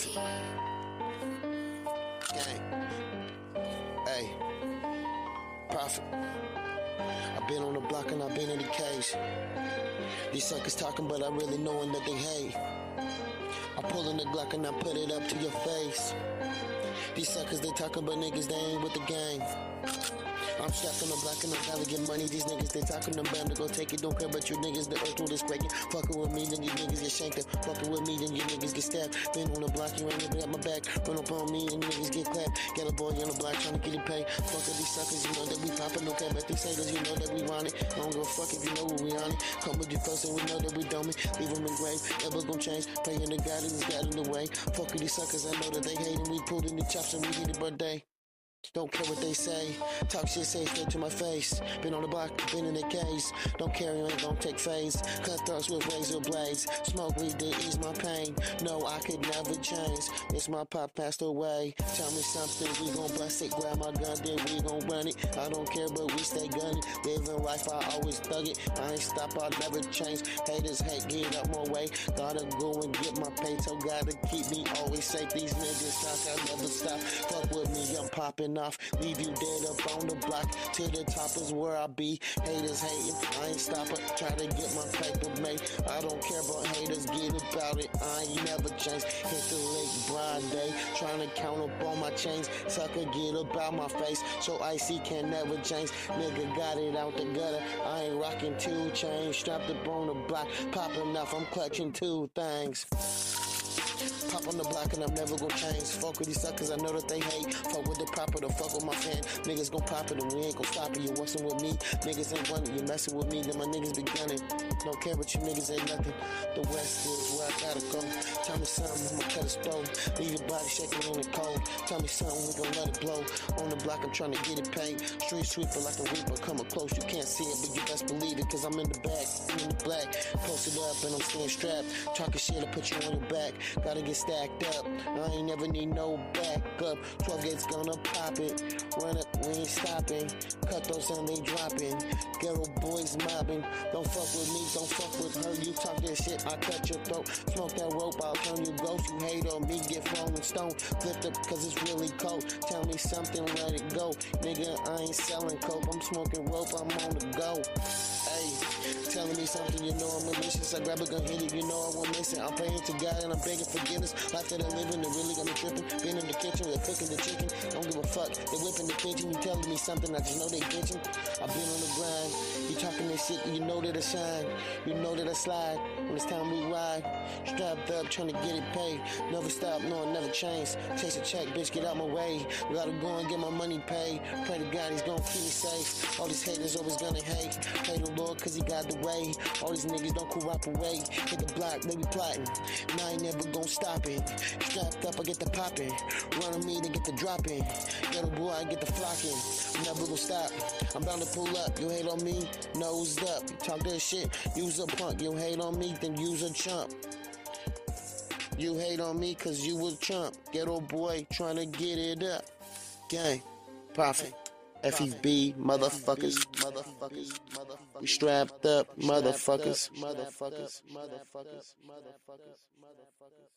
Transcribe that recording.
Profit. Gang. Hey. I've been on the block and I've been in the cage. These suckers talking, but I really knowing that they hate. I pull in the Glock and I put it up to your face. These suckers, they talking, but niggas, they ain't with the gang. I'm strapped on the block and I gotta get money. These niggas, they talking, I'm bound to go take it. Don't care about you niggas, the earth will is breaking. Fucking with me, then you niggas get shanked up. Fucking with me, then you niggas get stabbed. Been on the block, you ain't never got my back. Run up on me and niggas get clapped. Got a boy on the block trying to get it paid. Fuck with these suckers, you know that we poppin'. Don't care about these haters, you know that we want it. I don't give a fuck if you know what we on it. Come with your close and we know that we don't me. Leave them in grave, never gon' change. Praying to God, he's got in the way. Fuck with these suckers, I know that they hate and we pulled in the chops and we hit it birthday. Don't care what they say. Talk shit, say straight to my face. Been on the block, been in the case. Don't carry on, don't take phase. Cutthroats with razor blades. Smoke weed to ease my pain. No, I could never change. It's my pop passed away. Tell me something, we gon' bust it. Grab my gun, then we gon' run it. I don't care, but we stay gunning. Living life, I always thug it. I ain't stop, I never change. Haters hate, get up my way. Gotta go and get my pay, so gotta keep me always safe. These niggas talk, I never stop. Fuck with me, I'm popping off. Leave you dead up on the block. To the top is where I be. Haters hating, I ain't stopping. Try to get my paper made. I don't care about haters, get about it. I ain't never changed. Hit the lake, broad day. Trying to count up all my chains. Sucker, get about my face. So icy can never change. Nigga got it out the gutter. I ain't rocking two chains. Strapped up on the block. Popping off, I'm clutching two things. Pop on the block and I'm never gonna change. Fuck with these suckers, I know that they hate. Fuck with the proper, to fuck with my fan. Niggas gon' pop it and we ain't gon' stop it. You wassin' with me, niggas ain't running. You messin' with me, then my niggas be gunning. Don't care what you niggas ain't nothing. The West is where I gotta go. Tell me something, I'ma cut a stove. Leave your body shaking in the cold. Tell me something, we gon' let it blow. On the block, I'm trying to get it paid. Street sweeper like a reaper, coming close. You can't see it, but you best believe it, cause I'm in the back, I'm in the black. Posted up and I'm staying strapped. Talking shit, I put you on your back. Gotta get stacked up. I ain't never need no backup. 12 gates gonna pop it. Run up, we ain't stopping. Cut those and they dropping. Ghetto boys mobbing. Don't fuck with me, don't fuck with her. You talk that shit, I cut your throat. Smoke that rope, I'll turn you ghost. You hate on me, get thrown in stone. Flipped up cause it's really cold. Tell me something, let it go. Nigga, I ain't selling coke. I'm smoking rope, I'm on the go. Hey, telling me something, you know I'm malicious. I grab a gun, hit it, you know I won't miss it. I'm praying to God and I'm begging forgiveness. Life that I'm living, it really got me tripping. Been in the kitchen, they're cooking the chicken. Don't give a fuck, they whipping the pigeon. You telling me something, I just know they bitching. I've been on the grind. You talking this shit, you know that I shine. You know that I slide. When it's time we ride, strapped up, trying to get it paid. Never stop, no, never change. Chase a check, bitch, get out my way. Gotta go and get my money paid. Pray to God, he's gonna keep me safe. All these haters always gonna hate. Lord, cause he got the way. All these niggas don't cooperate. Hit the block, they be plotting. Now I ain't never gonna stop it. Strapped up, I get the popping. Run on me to get the dropping. Get a boy, I get the flocking. Never gonna stop. I'm bound to pull up. You hate on me, nose up. Talk that shit, use a punk. You hate on me, then use a chump. You hate on me cause you was chump. Ghetto boy trying to get it up. Gang, profit. FEB, motherfuckers, motherfuckers, motherfuckers. We strapped up, motherfuckers, motherfuckers, motherfuckers, motherfuckers, motherfuckers, motherfuckers.